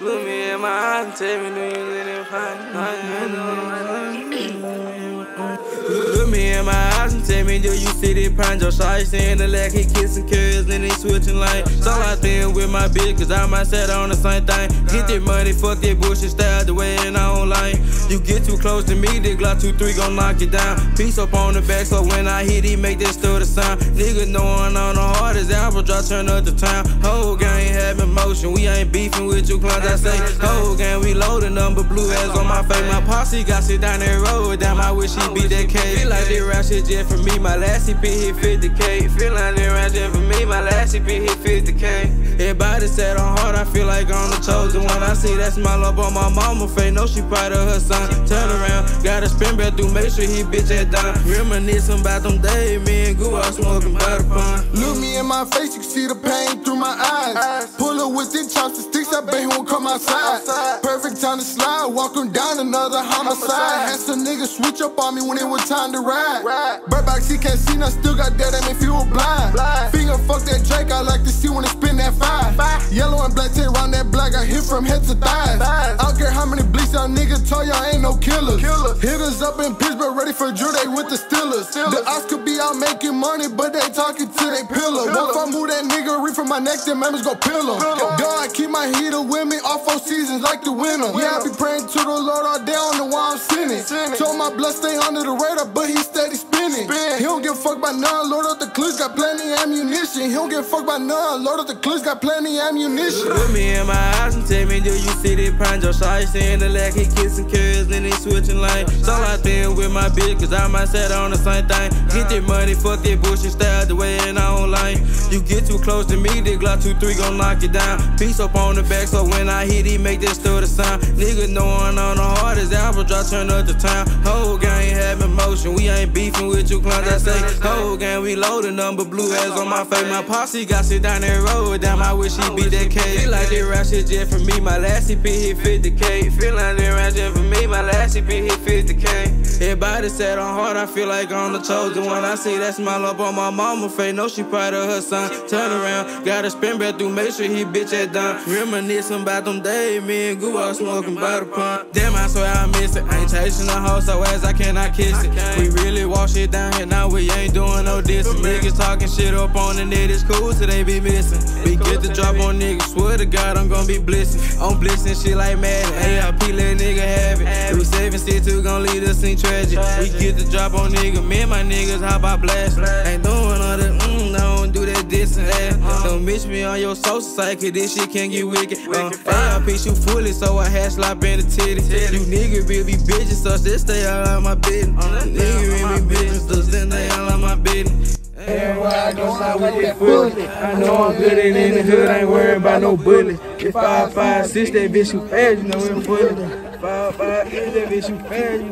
Look me in my eyes and tell me, do you live in Look me in my and tell me, do you see the pine? Your side in the lack, he kissing curls and he switching lane. So I think with my bitch, cause I might set on the same thing. Get that money, fuck that bullshit style, the way in our own lane. You get too close to me, the Glock 2-3 gon' knock you down. Piece up on the back, so when I hit, he make this that the sound. Nigga knowing on the hardest album, drop turn up the town. Whole gang ain't having motion, we ain't beefing with you clowns. I say, whole gang, we loading number blue ass on my face. My posse got sit down that road, damn, I wish he beat that cake. Feel like they rap shit for me, my last EP hit 50k. Feel like they rap just for me, my last EP hit 50k. Everybody said I'm hard, I feel like I'm the chosen one. I see that smile up on my mama face, know she proud of her son. Turn around, gotta spin back through, make sure he bitch that done. Reminiscing about them days, me and Goo out smoking the pond. Look me in my face, you can see the pain through my eyes. Pull up with them chopsticks, I bet he won't come outside. Perfect time to slide, walk him down another homicide. Had some niggas switch up on me when it was time to ride. Bird box, he can't see, now still got that, and if he was blind. Finger fuck that Drake, I like to see when it spin that five. Yellow and black I hit from head to thighs. I don't care how many bleaks y'all niggas told y'all ain't no killers. Hitters up in Pittsburgh, ready for drill, they with the Steelers. The odds could be out making money, but they talking to they pillar. One if I move that nigga, reach from my neck, then members go pill him. Dog, keep my heater with me, all four seasons like the winter. Yeah, I be praying to the Lord all day on the why I'm sinning. Told my blood stay under the radar, but he steady spinning. He don't give a fuck by none, Lord of the clips got plenty ammunition. He don't give a fuck by none, Lord of the clips got plenty ammunition. Look me in my eyes tell me, do you see the pine? Your side saying the lack, he kissing curls and he switching lane. So I think with my bitch, cause I might set on the same thing. Get that money, fuck that bullshit style, the way and I own lane. You get too close to me, the Glock 2-3 gon' knock you down. Piece up on the back, so when I hit, he make that still the sound. Nigga knowing on the hardest album, drop turn up the town. Whole gang having motion, we ain't beefing with you clowns. I say, whole gang, we loading number blue ass on my face. My posse got sit down that road, damn, I wish he beat that cake. Feel like they rap shit just for me, my last EP hit 50k. Feel like they rap just for me, my last EP hit 50k. Everybody said I'm hard, I feel like I'm the chosen one. I see that smile up on my mama face, know she proud of her son. Turn around, gotta spin back through, make sure he bitch that done. Reminiscing about them days, me and Goo smoking by the pond. Damn, I swear I miss it. Ain't chasing the hoe so as I cannot kiss it. We really wash it down here, now we ain't doing no dissing. Niggas talking shit up on the net, it's cool till they be missing. We get the drop on niggas, swear to God I'm gonna be blissing. I'm blissing shit like mad. AIP let nigga have it. We saving shit too gon' lead us in tragic. We get the drop on nigga, me and my niggas hop by blast. Ain't doing all that, mm, I don't do that this and that. Don't miss me on your social site, cause this shit can get wicked. Uh, AIP you fully, so I had slap in the titty. You nigga really be bitches, so just stay out of my business. Nigga really be bitches, so then they all of my business. Everywhere I go, slide with that fully. I know I'm good and in the hood, I ain't worried about no bullets. If I five six, that bitch shoot fast, you know I'm fully. Five five eight, that bitch shoot fast,